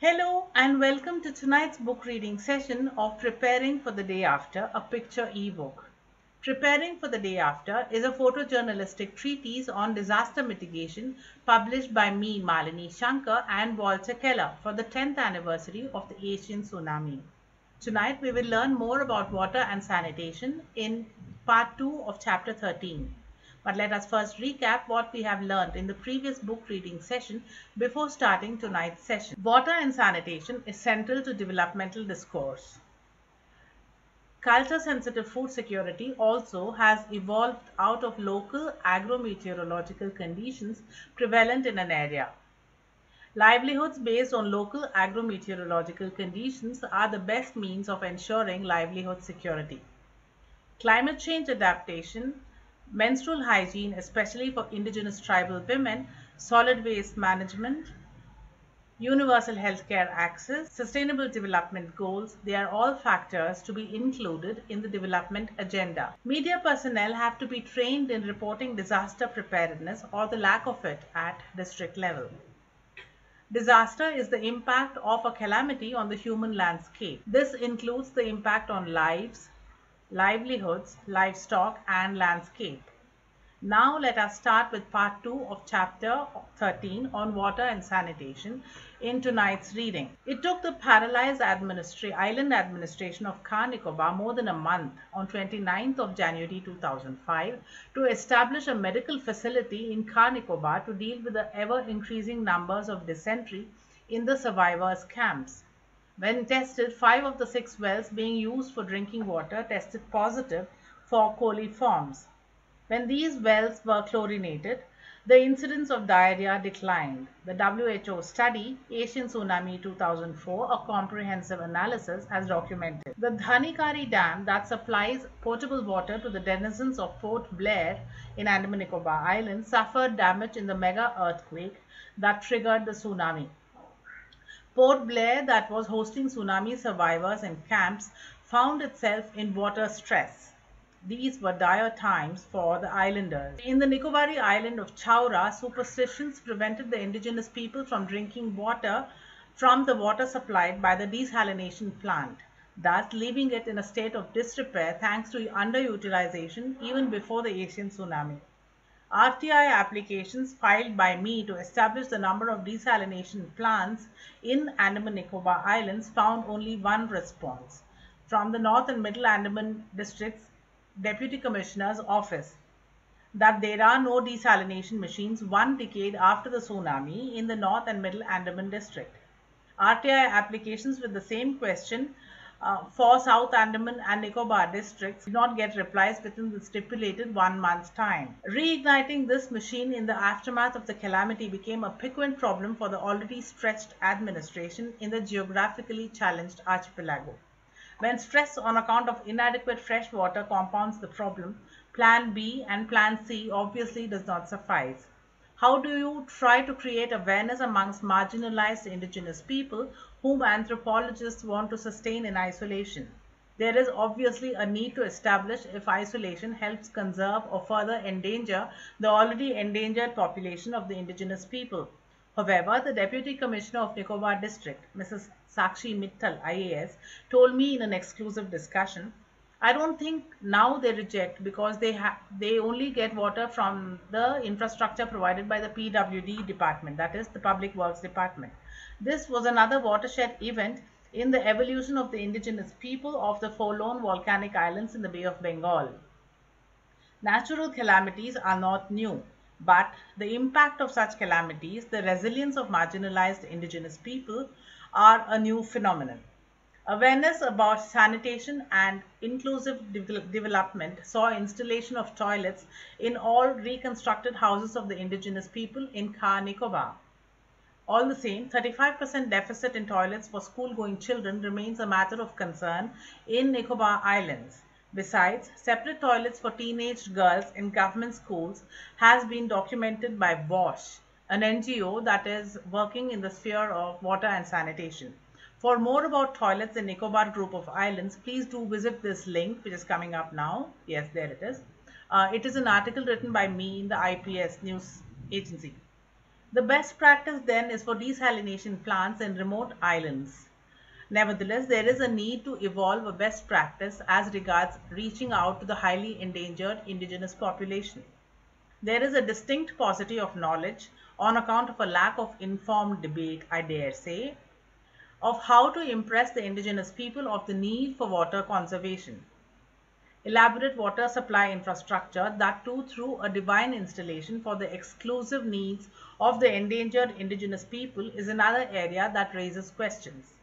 Hello and welcome to tonight's book reading session of Preparing for the Day After, a picture ebook. Preparing for the Day After is a photojournalistic treatise on disaster mitigation published by me, Malini Shankar, and Walter Keller for the 10th anniversary of the Asian tsunami. Tonight we will learn more about water and sanitation in part 2 of chapter 13. But let us first recap what we have learned in the previous book reading session before starting tonight's session. Water and sanitation is central to developmental discourse. Culture sensitive food security also has evolved out of local agro-meteorological conditions prevalent in an area. Livelihoods based on local agro-meteorological conditions are the best means of ensuring livelihood security. Climate change adaptation menstrual hygiene, especially for indigenous tribal women, solid waste management, universal healthcare access, sustainable development goals, they are all factors to be included in the development agenda. Media personnel have to be trained in reporting disaster preparedness or the lack of it at district level. Disaster is the impact of a calamity on the human landscape. This includes the impact on lives, livelihoods, livestock and landscape. Now let us start with part 2 of chapter 13 on water and sanitation in tonight's reading. It took the paralyzed island administration of Car more than a month on 29th of January 2005 to establish a medical facility in Car to deal with the ever increasing numbers of dysentery in the survivors camps. When tested, five of the six wells being used for drinking water tested positive for coliforms. When these wells were chlorinated, the incidence of diarrhea declined. The WHO study, Asian Tsunami 2004, a comprehensive analysis, has documented. The Dhanikhari Dam that supplies potable water to the denizens of Port Blair in Andaman Nicobar Island suffered damage in the mega earthquake that triggered the tsunami. Port Blair, that was hosting tsunami survivors and camps, found itself in water stress. These were dire times for the islanders. In the Nicobar island of Chaura, superstitions prevented the indigenous people from drinking water from the water supplied by the desalination plant, thus leaving it in a state of disrepair thanks to underutilization even before the Asian tsunami. RTI applications filed by me to establish the number of desalination plants in Andaman Nicobar Islands found only one response from the North and Middle Andaman District's Deputy Commissioner's Office that there are no desalination machines one decade after the tsunami in the North and Middle Andaman District. RTI applications with the same question uh, for South Andaman and Nicobar districts did not get replies within the stipulated one month's time. Reigniting this machine in the aftermath of the calamity became a piquant problem for the already stretched administration in the geographically challenged archipelago. When stress on account of inadequate fresh water compounds the problem, Plan B and Plan C obviously does not suffice. How do you try to create awareness amongst marginalized indigenous people whom anthropologists want to sustain in isolation? There is obviously a need to establish if isolation helps conserve or further endanger the already endangered population of the indigenous people. However, the Deputy Commissioner of Nicobar District, Mrs. Sakshi Mittal, IAS, told me in an exclusive discussion I don't think now they reject because they have they only get water from the infrastructure provided by the PWD department, that is the Public Works Department. This was another watershed event in the evolution of the indigenous people of the forlorn volcanic islands in the Bay of Bengal. Natural calamities are not new, but the impact of such calamities, the resilience of marginalized indigenous people are a new phenomenon. Awareness about sanitation and inclusive de development saw installation of toilets in all reconstructed houses of the indigenous people in Car Nicobar. All the same, 35% deficit in toilets for school-going children remains a matter of concern in Nicobar Islands. Besides, separate toilets for teenage girls in government schools has been documented by WASH, an NGO that is working in the sphere of water and sanitation. For more about toilets in Nicobar group of islands, please do visit this link which is coming up now. Yes, there it is. Uh, it is an article written by me in the IPS news agency. The best practice then is for desalination plants in remote islands. Nevertheless, there is a need to evolve a best practice as regards reaching out to the highly endangered indigenous population. There is a distinct paucity of knowledge on account of a lack of informed debate, I dare say, of how to impress the indigenous people of the need for water conservation. Elaborate water supply infrastructure, that too through a divine installation for the exclusive needs of the endangered indigenous people is another area that raises questions.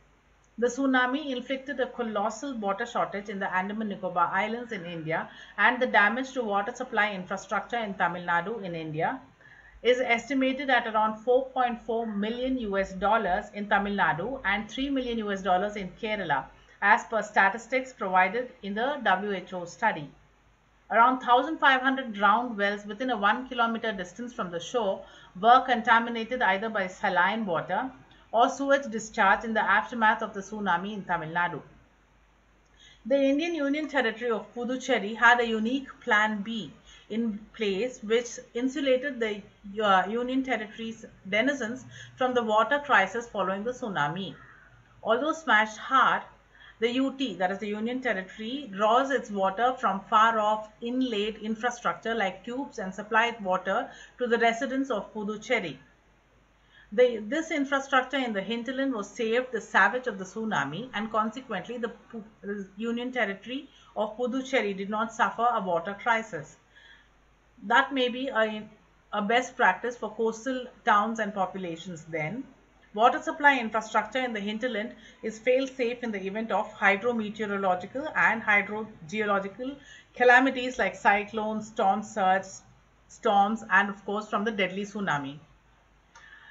The tsunami inflicted a colossal water shortage in the Andaman Nicobar Islands in India and the damage to water supply infrastructure in Tamil Nadu in India is estimated at around 4.4 million US dollars in Tamil Nadu and 3 million US dollars in Kerala as per statistics provided in the WHO study. Around 1,500 drowned wells within a 1 kilometer distance from the shore were contaminated either by saline water or sewage discharge in the aftermath of the tsunami in Tamil Nadu. The Indian Union Territory of Puducherry had a unique Plan B in place which insulated the uh, Union Territory's denizens from the water crisis following the tsunami. Although smashed hard, the UT, that is the Union Territory, draws its water from far off inlaid infrastructure like tubes and supplied water to the residents of Puducherry. The, this infrastructure in the hinterland was saved the savage of the tsunami and consequently the Union Territory of Puducherry did not suffer a water crisis. That may be a, a best practice for coastal towns and populations then. Water supply infrastructure in the hinterland is fail-safe in the event of hydrometeorological and hydrogeological calamities like cyclones, storm surge, storms and of course from the deadly tsunami.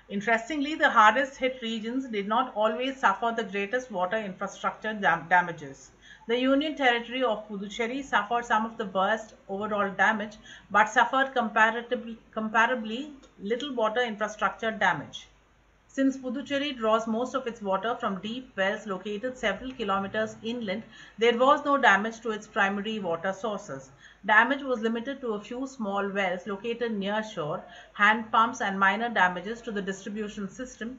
Interestingly, the hardest hit regions did not always suffer the greatest water infrastructure dam damages. The Union Territory of Puducherry suffered some of the worst overall damage but suffered comparatively, comparably little water infrastructure damage. Since Puducherry draws most of its water from deep wells located several kilometers inland, there was no damage to its primary water sources. Damage was limited to a few small wells located near shore, hand pumps and minor damages to the distribution system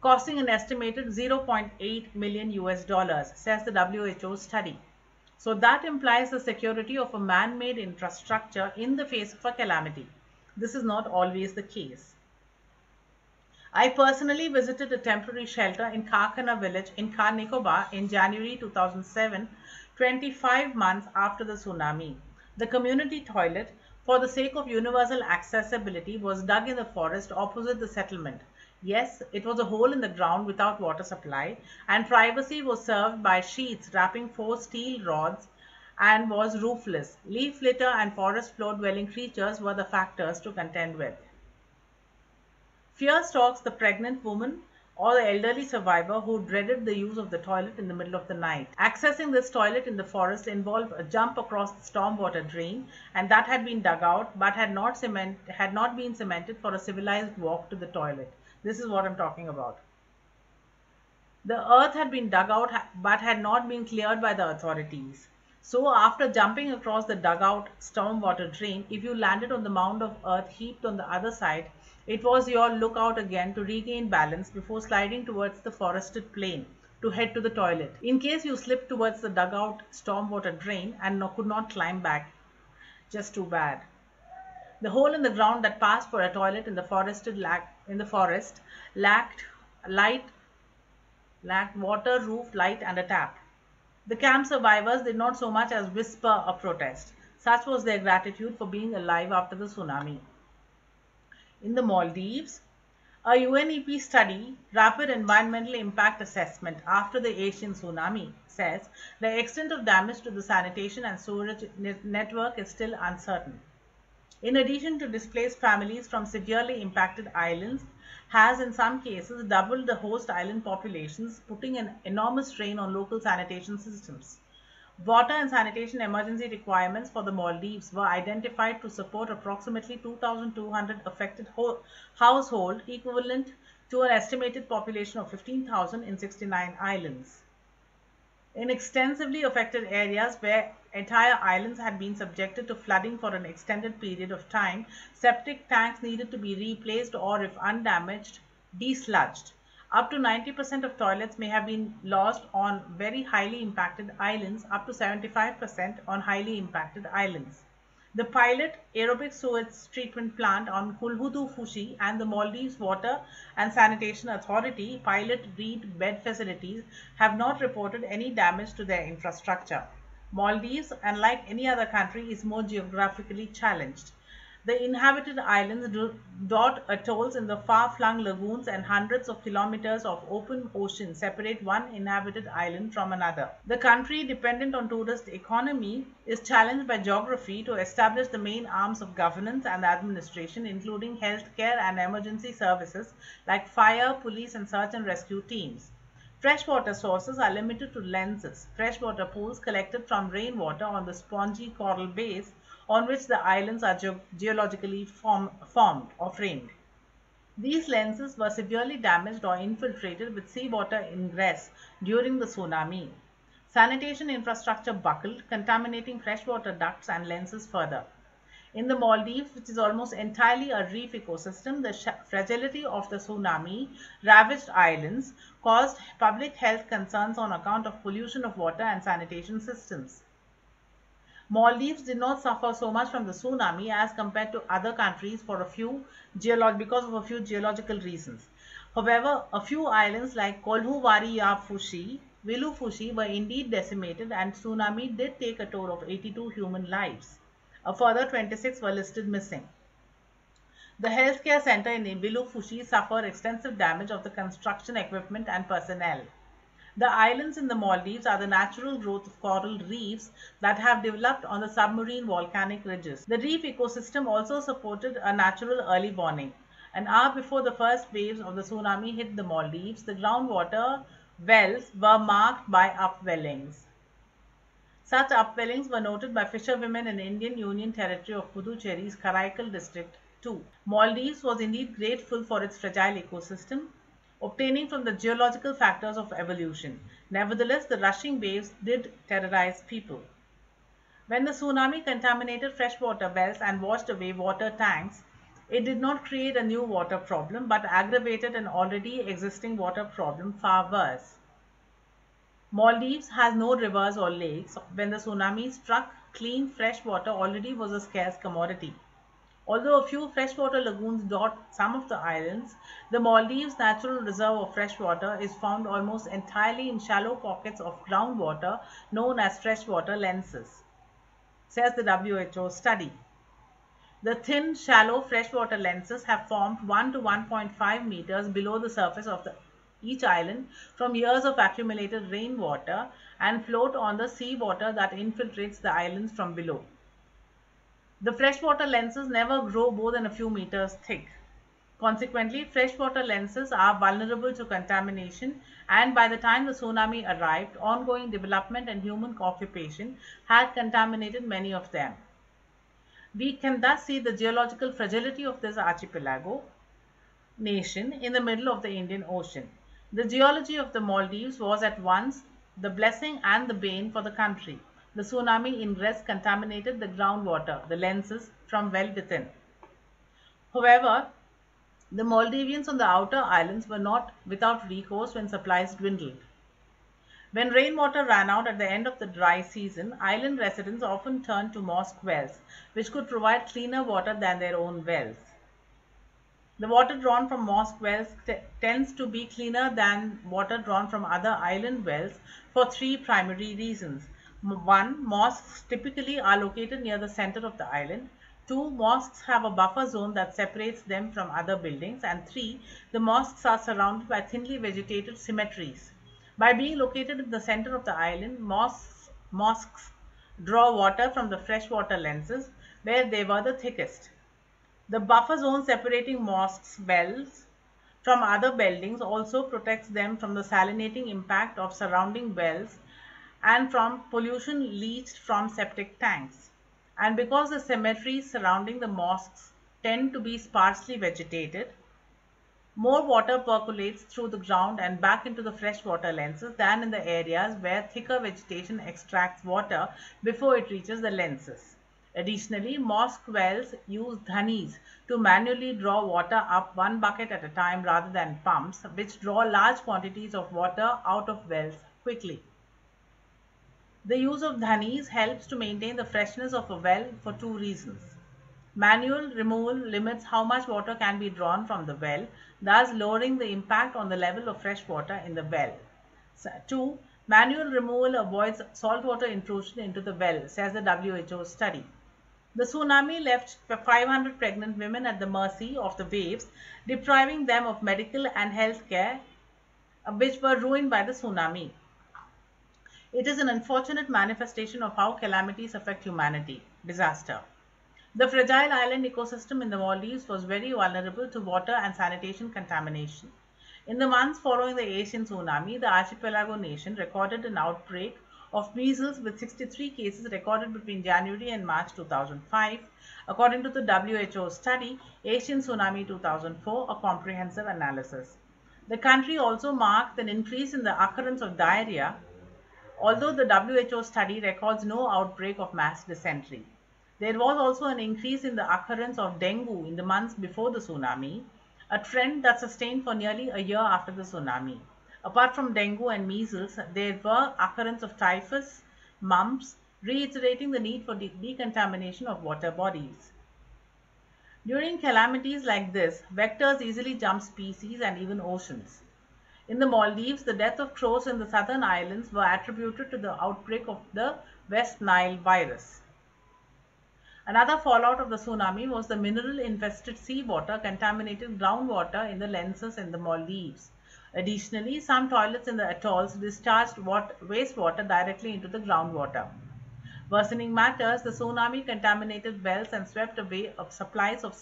costing an estimated 0.8 million US dollars, says the WHO study. So that implies the security of a man-made infrastructure in the face of a calamity. This is not always the case. I personally visited a temporary shelter in Karkana village in Car Nicobar in January 2007 25 months after the tsunami. The community toilet, for the sake of universal accessibility, was dug in the forest opposite the settlement. Yes, it was a hole in the ground without water supply, and privacy was served by sheets wrapping four steel rods and was roofless. Leaf litter and forest floor dwelling creatures were the factors to contend with. Fear stalks the pregnant woman or the elderly survivor who dreaded the use of the toilet in the middle of the night. Accessing this toilet in the forest involved a jump across the stormwater drain and that had been dug out but had not, cement, had not been cemented for a civilized walk to the toilet. This is what I'm talking about. The earth had been dug out but had not been cleared by the authorities. So after jumping across the dugout stormwater drain, if you landed on the mound of earth heaped on the other side, it was your lookout again to regain balance before sliding towards the forested plain to head to the toilet. In case you slipped towards the dugout stormwater drain and could not climb back. Just too bad. The hole in the ground that passed for a toilet in the forested in the forest lacked light, lacked water, roof, light, and a tap. The camp survivors did not so much as whisper a protest. Such was their gratitude for being alive after the tsunami in the Maldives. A UNEP study, Rapid Environmental Impact Assessment after the Asian tsunami, says the extent of damage to the sanitation and sewerage network is still uncertain. In addition to displaced families from severely impacted islands, has in some cases doubled the host island populations, putting an enormous strain on local sanitation systems. Water and sanitation emergency requirements for the Maldives were identified to support approximately 2,200 affected households, equivalent to an estimated population of 15,000 in 69 islands. In extensively affected areas where entire islands had been subjected to flooding for an extended period of time, septic tanks needed to be replaced or, if undamaged, desludged. Up to 90% of toilets may have been lost on very highly impacted islands, up to 75% on highly impacted islands. The pilot aerobic sewage treatment plant on Hulhudu Fushi and the Maldives Water and Sanitation Authority pilot reed bed facilities have not reported any damage to their infrastructure. Maldives, unlike any other country, is more geographically challenged. The inhabited islands dot atolls in the far-flung lagoons and hundreds of kilometers of open ocean separate one inhabited island from another. The country, dependent on tourist economy, is challenged by geography to establish the main arms of governance and administration, including healthcare and emergency services like fire, police and search and rescue teams. Freshwater sources are limited to lenses, freshwater pools collected from rainwater on the spongy coral base on which the islands are ge geologically form, formed or framed. These lenses were severely damaged or infiltrated with seawater ingress during the tsunami. Sanitation infrastructure buckled, contaminating freshwater ducts and lenses further. In the Maldives, which is almost entirely a reef ecosystem, the fragility of the tsunami ravaged islands caused public health concerns on account of pollution of water and sanitation systems. Maldives did not suffer so much from the tsunami as compared to other countries for a few because of a few geological reasons. However, a few islands like Kolhuvari Fushi, Vilu Fushi were indeed decimated and tsunami did take a toll of 82 human lives. A further 26 were listed missing. The healthcare center in Vilu Fushi suffered extensive damage of the construction equipment and personnel. The islands in the Maldives are the natural growth of coral reefs that have developed on the submarine volcanic ridges. The reef ecosystem also supported a natural early warning. An hour before the first waves of the tsunami hit the Maldives, the groundwater wells were marked by upwellings. Such upwellings were noted by fisherwomen in Indian Union Territory of Puducherry's Karaikal district too. Maldives was indeed grateful for its fragile ecosystem, obtaining from the geological factors of evolution. Nevertheless, the rushing waves did terrorize people. When the tsunami contaminated freshwater wells and washed away water tanks, it did not create a new water problem but aggravated an already existing water problem far worse. Maldives has no rivers or lakes. When the tsunami struck, clean fresh water already was a scarce commodity. Although a few freshwater lagoons dot some of the islands, the Maldives natural reserve of freshwater is found almost entirely in shallow pockets of groundwater known as freshwater lenses, says the WHO study. The thin, shallow freshwater lenses have formed 1 to 1.5 meters below the surface of the, each island from years of accumulated rainwater and float on the seawater that infiltrates the islands from below. The freshwater lenses never grow more than a few meters thick. Consequently, freshwater lenses are vulnerable to contamination and by the time the tsunami arrived, ongoing development and human occupation had contaminated many of them. We can thus see the geological fragility of this archipelago nation in the middle of the Indian Ocean. The geology of the Maldives was at once the blessing and the bane for the country the tsunami ingress contaminated the groundwater, the lenses, from well within. However, the Maldivians on the outer islands were not without recourse when supplies dwindled. When rainwater ran out at the end of the dry season, island residents often turned to mosque wells, which could provide cleaner water than their own wells. The water drawn from mosque wells tends to be cleaner than water drawn from other island wells for three primary reasons. One, mosques typically are located near the center of the island. Two, mosques have a buffer zone that separates them from other buildings. And three, the mosques are surrounded by thinly vegetated cemeteries. By being located in the center of the island, mosques, mosques draw water from the freshwater lenses where they were the thickest. The buffer zone separating mosques' wells from other buildings also protects them from the salinating impact of surrounding wells and from pollution leached from septic tanks. And because the cemeteries surrounding the mosques tend to be sparsely vegetated, More water percolates through the ground and back into the freshwater lenses than in the areas where thicker vegetation extracts water before it reaches the lenses. Additionally, mosque wells use dhanis to manually draw water up one bucket at a time rather than pumps, which draw large quantities of water out of wells quickly. The use of dhanis helps to maintain the freshness of a well for two reasons. Manual removal limits how much water can be drawn from the well, thus lowering the impact on the level of fresh water in the well. 2. Manual removal avoids saltwater intrusion into the well, says the WHO study. The tsunami left 500 pregnant women at the mercy of the waves, depriving them of medical and health care, uh, which were ruined by the tsunami. It is an unfortunate manifestation of how calamities affect humanity. Disaster. The fragile island ecosystem in the Maldives was very vulnerable to water and sanitation contamination. In the months following the Asian tsunami, the archipelago nation recorded an outbreak of measles with 63 cases recorded between January and March 2005, according to the WHO study Asian Tsunami 2004, a comprehensive analysis. The country also marked an increase in the occurrence of diarrhea although the WHO study records no outbreak of mass dysentery. There was also an increase in the occurrence of dengue in the months before the tsunami, a trend that sustained for nearly a year after the tsunami. Apart from dengue and measles, there were occurrence of typhus, mumps, reiterating the need for de decontamination of water bodies. During calamities like this, vectors easily jump species and even oceans. In the Maldives, the death of crows in the southern islands were attributed to the outbreak of the West Nile virus. Another fallout of the tsunami was the mineral-infested seawater contaminated groundwater in the lenses in the Maldives. Additionally, some toilets in the atolls discharged wastewater directly into the groundwater. Worsening matters, the tsunami contaminated wells and swept away of supplies of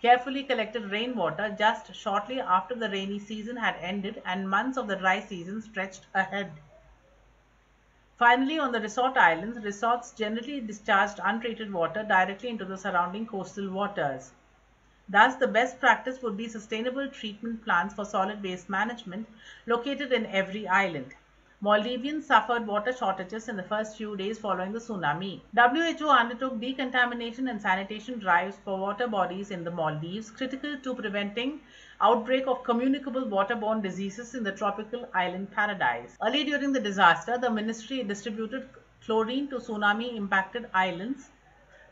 carefully collected rainwater just shortly after the rainy season had ended and months of the dry season stretched ahead. Finally, on the resort islands, resorts generally discharged untreated water directly into the surrounding coastal waters. Thus, the best practice would be sustainable treatment plants for solid waste management located in every island. Maldivians suffered water shortages in the first few days following the tsunami. WHO undertook decontamination and sanitation drives for water bodies in the Maldives, critical to preventing outbreak of communicable waterborne diseases in the tropical island paradise. Early during the disaster, the ministry distributed chlorine to tsunami impacted islands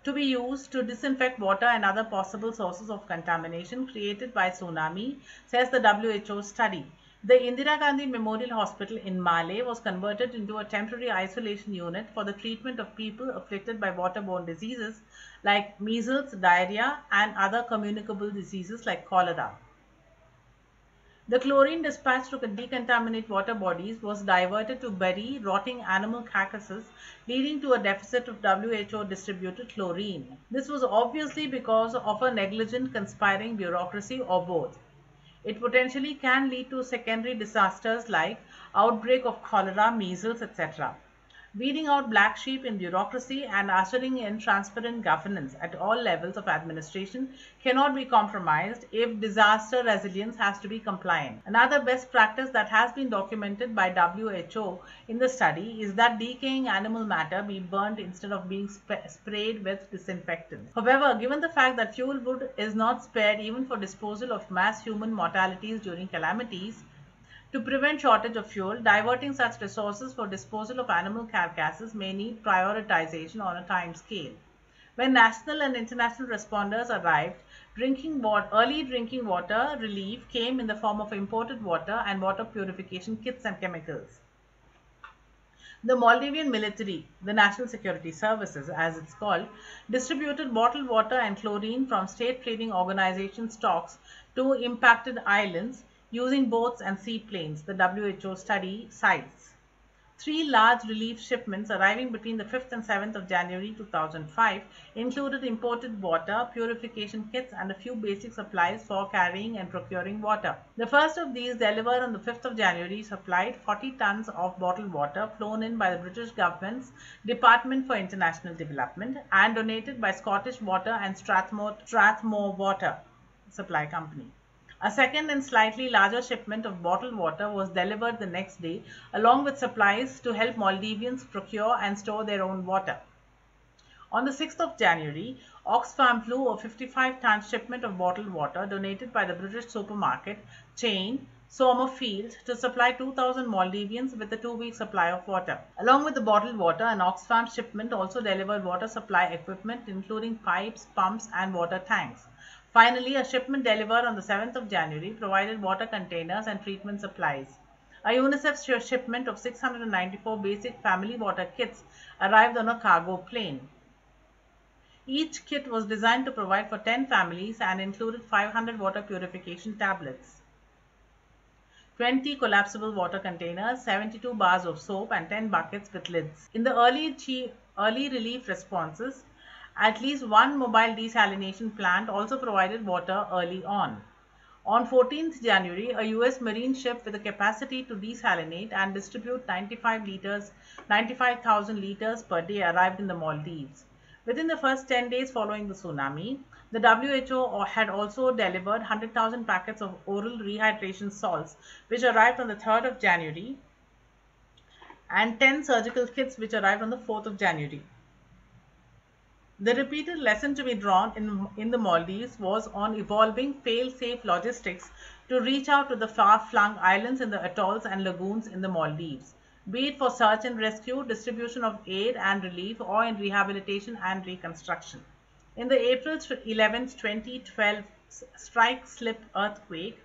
to be used to disinfect water and other possible sources of contamination created by tsunami, says the WHO study. The Indira Gandhi Memorial Hospital in Malé was converted into a temporary isolation unit for the treatment of people afflicted by waterborne diseases like measles, diarrhea, and other communicable diseases like cholera. The chlorine dispatched to decontaminate water bodies was diverted to bury rotting animal carcasses, leading to a deficit of WHO distributed chlorine. This was obviously because of a negligent conspiring bureaucracy or both. It potentially can lead to secondary disasters like outbreak of cholera, measles, etc. Weeding out black sheep in bureaucracy and ushering in transparent governance at all levels of administration cannot be compromised if disaster resilience has to be compliant. Another best practice that has been documented by WHO in the study is that decaying animal matter be burned instead of being sp sprayed with disinfectant. However, given the fact that fuel wood is not spared even for disposal of mass human mortalities during calamities, to prevent shortage of fuel, diverting such resources for disposal of animal carcasses may need prioritization on a time scale. When national and international responders arrived, drinking water, early drinking water relief came in the form of imported water and water purification kits and chemicals. The Maldivian military, the National Security Services as it's called, distributed bottled water and chlorine from state trading organization stocks to impacted islands using boats and seaplanes, the WHO study cites. Three large relief shipments arriving between the 5th and 7th of January 2005 included imported water, purification kits and a few basic supplies for carrying and procuring water. The first of these delivered on the 5th of January supplied 40 tons of bottled water flown in by the British government's Department for International Development and donated by Scottish Water and Strathmore, Strathmore Water Supply Company. A second and slightly larger shipment of bottled water was delivered the next day, along with supplies to help Maldivians procure and store their own water. On the 6th of January, Oxfam flew a 55-ton shipment of bottled water donated by the British supermarket chain Somerfield to supply 2,000 Maldivians with a two-week supply of water. Along with the bottled water, an Oxfam shipment also delivered water supply equipment including pipes, pumps and water tanks. Finally, a shipment delivered on the 7th of January provided water containers and treatment supplies. A UNICEF shipment of 694 basic family water kits arrived on a cargo plane. Each kit was designed to provide for 10 families and included 500 water purification tablets. 20 collapsible water containers, 72 bars of soap and 10 buckets with lids. In the early, early relief responses, at least one mobile desalination plant also provided water early on. On 14th January, a US Marine ship with a capacity to desalinate and distribute 95 liters, 95,000 liters per day arrived in the Maldives. Within the first 10 days following the tsunami, the WHO had also delivered 100,000 packets of oral rehydration salts, which arrived on the 3rd of January, and 10 surgical kits, which arrived on the 4th of January. The repeated lesson to be drawn in, in the Maldives was on evolving fail-safe logistics to reach out to the far-flung islands in the atolls and lagoons in the Maldives, be it for search and rescue, distribution of aid and relief, or in rehabilitation and reconstruction. In the April 11, 2012 strike slip earthquake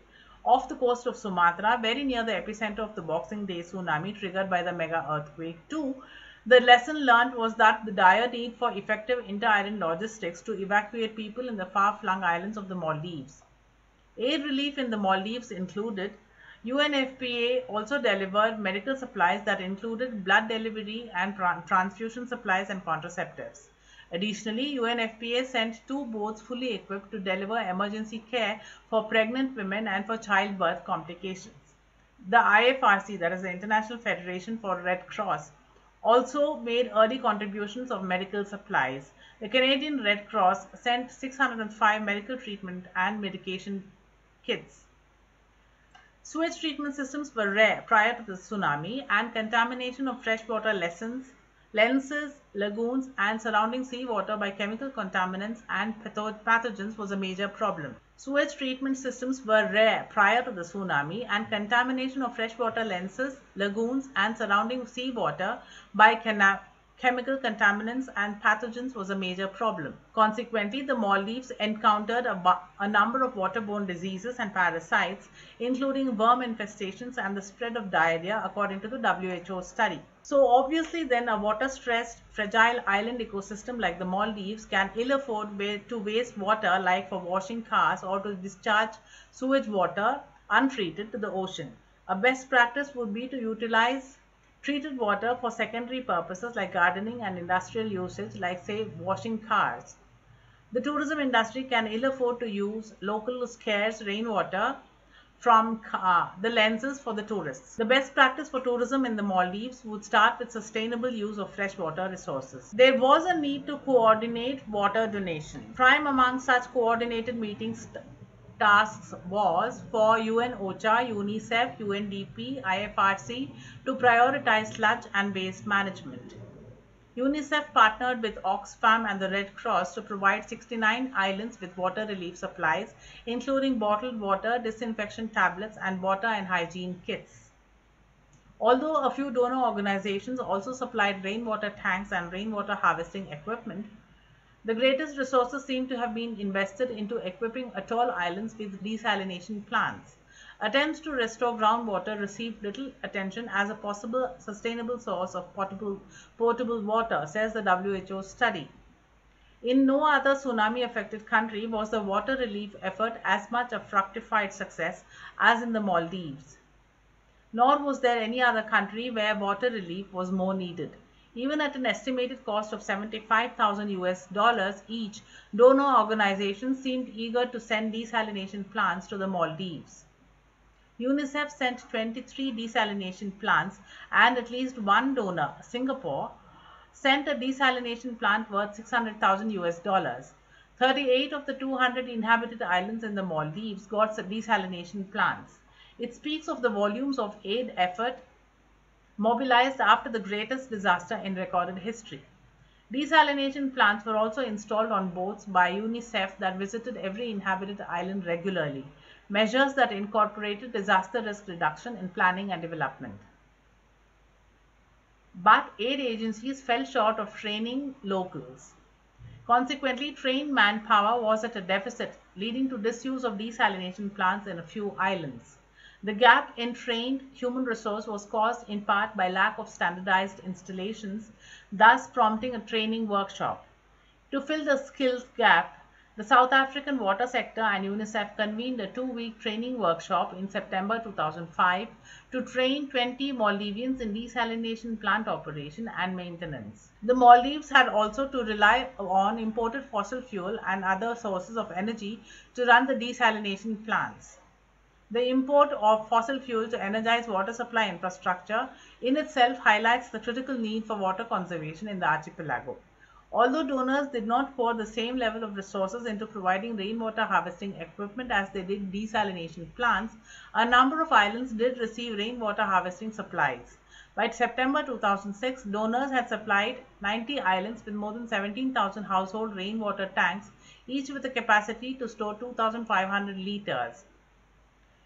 off the coast of Sumatra, very near the epicenter of the Boxing Day tsunami triggered by the mega earthquake 2, the lesson learned was that the dire need for effective inter-island logistics to evacuate people in the far-flung islands of the Maldives. Aid relief in the Maldives included UNFPA also delivered medical supplies that included blood delivery and transfusion supplies and contraceptives. Additionally, UNFPA sent two boats fully equipped to deliver emergency care for pregnant women and for childbirth complications. The IFRC, that is the International Federation for Red Cross, also made early contributions of medical supplies. The Canadian Red Cross sent 605 medical treatment and medication kits. Sewage treatment systems were rare prior to the tsunami and contamination of freshwater lessons lenses, lagoons, and surrounding seawater by chemical contaminants and pathogens was a major problem. Sewage treatment systems were rare prior to the tsunami and contamination of freshwater lenses, lagoons, and surrounding seawater by chemical contaminants and pathogens was a major problem. Consequently, the Maldives encountered a, a, number of waterborne diseases and parasites, including worm infestations and the spread of diarrhea, according to the WHO study. So obviously then a water-stressed, fragile island ecosystem like the Maldives can ill afford to waste water like for washing cars or to discharge sewage water untreated to the ocean. A best practice would be to utilize treated water for secondary purposes like gardening and industrial usage like say washing cars. The tourism industry can ill afford to use local scarce rainwater from uh, the lenses for the tourists. The best practice for tourism in the Maldives would start with sustainable use of freshwater resources. There was a need to coordinate water donation. Prime among such coordinated meetings tasks was for UN OCHA, UNICEF, UNDP, IFRC to prioritize sludge and waste management. UNICEF partnered with Oxfam and the Red Cross to provide 69 islands with water relief supplies, including bottled water, disinfection tablets, and water and hygiene kits. Although a few donor organizations also supplied rainwater tanks and rainwater harvesting equipment, the greatest resources seem to have been invested into equipping atoll islands with desalination plants. Attempts to restore groundwater received little attention as a possible sustainable source of potable, potable water, says the WHO study. In no other tsunami affected country was the water relief effort as much a fructified success as in the Maldives. Nor was there any other country where water relief was more needed. Even at an estimated cost of 75,000 US dollars each, donor organizations seemed eager to send desalination plants to the Maldives. UNICEF sent 23 desalination plants and at least one donor, Singapore, sent a desalination plant worth 600,000 US dollars. 38 of the 200 inhabited islands in the Maldives got desalination plants. It speaks of the volumes of aid effort mobilized after the greatest disaster in recorded history. Desalination plants were also installed on boats by UNICEF that visited every inhabited island regularly, measures that incorporated disaster risk reduction in planning and development. But aid agencies fell short of training locals. Consequently, trained manpower was at a deficit, leading to disuse of desalination plants in a few islands. The gap in trained human resource was caused in part by lack of standardized installations, thus prompting a training workshop. To fill the skills gap, the South African water sector and UNICEF convened a two-week training workshop in September 2005 to train 20 Maldivians in desalination plant operation and maintenance. The Maldives had also to rely on imported fossil fuel and other sources of energy to run the desalination plants. The import of fossil fuel to energize water supply infrastructure in itself highlights the critical need for water conservation in the archipelago. Although donors did not pour the same level of resources into providing rainwater harvesting equipment as they did desalination plants, a number of islands did receive rainwater harvesting supplies. By September 2006, donors had supplied 90 islands with more than 17,000 household rainwater tanks, each with a capacity to store 2,500 liters.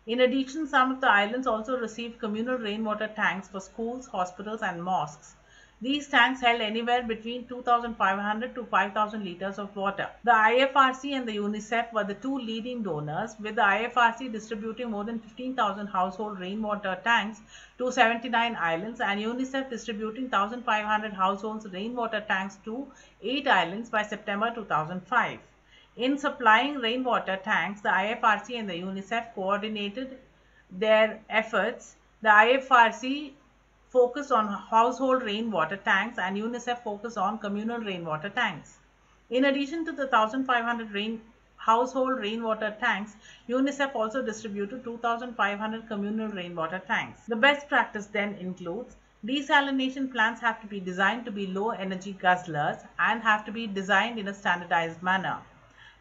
In addition, some of the islands also received communal rainwater tanks for schools, hospitals, and mosques. These tanks held anywhere between 2,500 to 5,000 liters of water. The IFRC and the UNICEF were the two leading donors, with the IFRC distributing more than 15,000 household rainwater tanks to 79 islands and UNICEF distributing 1,500 household rainwater tanks to 8 islands by September 2005. In supplying rainwater tanks, the IFRC and the UNICEF coordinated their efforts. The IFRC focused on household rainwater tanks and UNICEF focused on communal rainwater tanks. In addition to the 1,500 rain, household rainwater tanks, UNICEF also distributed 2,500 communal rainwater tanks. The best practice then includes desalination plants have to be designed to be low energy guzzlers and have to be designed in a standardized manner.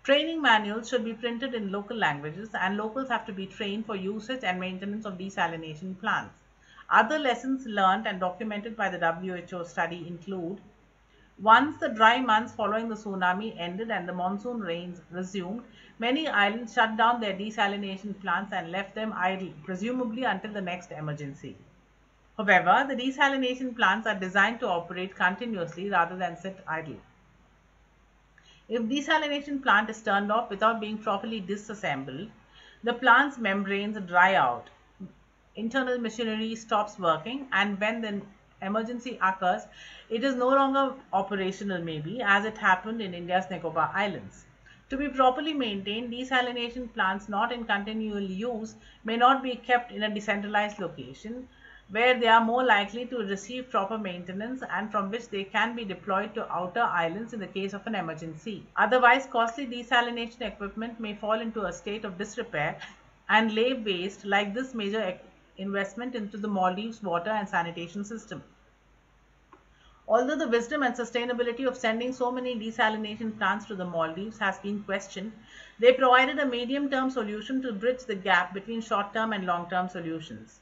Training manuals should be printed in local languages and locals have to be trained for usage and maintenance of desalination plants. Other lessons learned and documented by the WHO study include once the dry months following the tsunami ended and the monsoon rains resumed, many islands shut down their desalination plants and left them idle, presumably until the next emergency. However, the desalination plants are designed to operate continuously rather than sit idle. If desalination plant is turned off without being properly disassembled, the plant's membranes dry out. Internal machinery stops working and when the emergency occurs, it is no longer operational maybe as it happened in India's Nicobar Islands. To be properly maintained, desalination plants not in continual use may not be kept in a decentralized location where they are more likely to receive proper maintenance and from which they can be deployed to outer islands in the case of an emergency. Otherwise, costly desalination equipment may fall into a state of disrepair and lay waste like this major investment into the Maldives water and sanitation system. Although the wisdom and sustainability of sending so many desalination plants to the Maldives has been questioned, they provided a medium-term solution to bridge the gap between short-term and long-term solutions.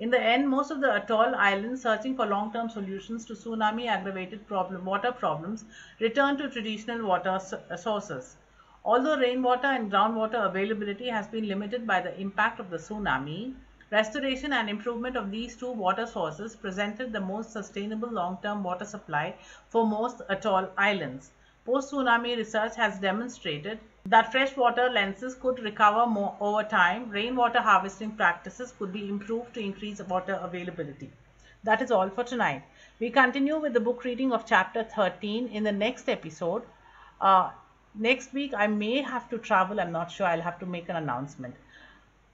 In the end, most of the atoll islands searching for long-term solutions to tsunami-aggravated problem, water problems returned to traditional water sources. Although rainwater and groundwater availability has been limited by the impact of the tsunami, restoration and improvement of these two water sources presented the most sustainable long-term water supply for most atoll islands. Post-tsunami research has demonstrated that freshwater lenses could recover more over time. Rainwater harvesting practices could be improved to increase water availability. That is all for tonight. We continue with the book reading of chapter 13 in the next episode. Uh, next week, I may have to travel. I'm not sure. I'll have to make an announcement.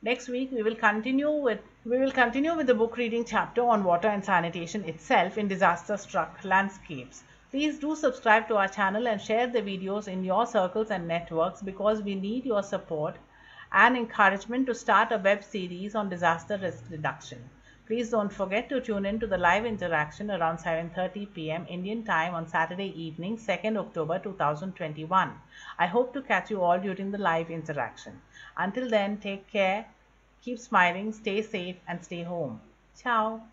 Next week, we will continue with we will continue with the book reading chapter on water and sanitation itself in disaster struck landscapes. Please do subscribe to our channel and share the videos in your circles and networks because we need your support and encouragement to start a web series on disaster risk reduction. Please don't forget to tune in to the live interaction around 7:30 p.m. Indian time on Saturday evening, 2nd October 2021. I hope to catch you all during the live interaction. Until then, take care, keep smiling, stay safe and stay home. Ciao.